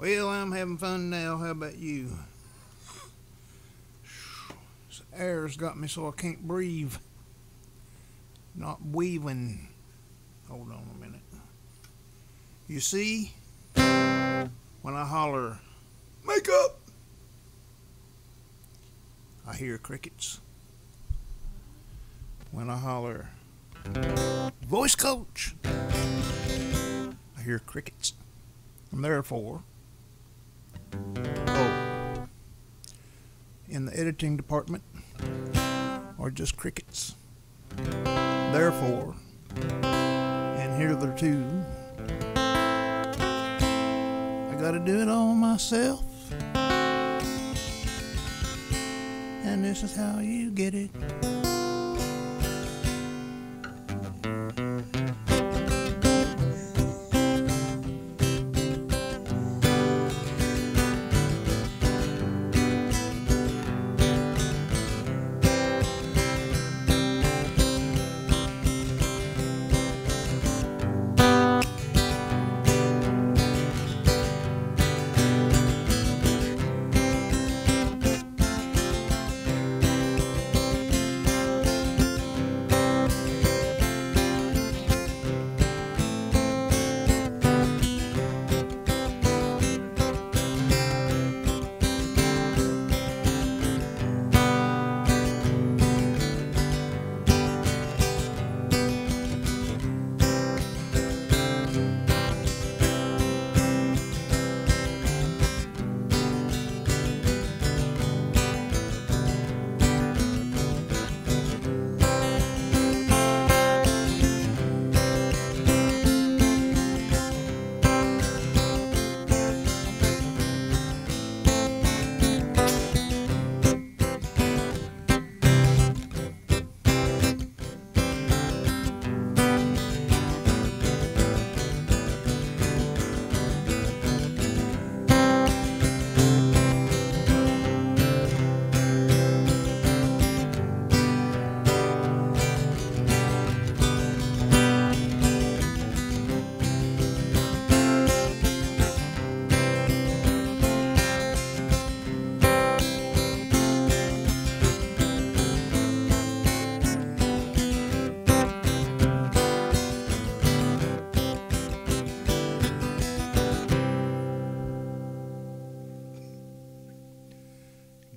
Well, I'm having fun now. How about you? This air's got me so I can't breathe. Not weaving. Hold on a minute. You see, when I holler, make up, I hear crickets. When I holler, voice coach, I hear crickets. And therefore, oh, in the editing department, or just crickets. Therefore, and hitherto, I gotta do it all myself. And this is how you get it.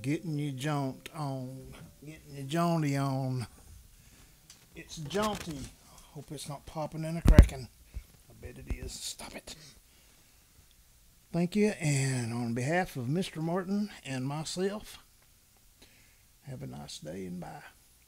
Getting your jaunt on. Getting your jaunty on. It's jaunty. Hope it's not popping and a cracking. I bet it is. Stop it. Thank you, and on behalf of Mr. Martin and myself, have a nice day and bye.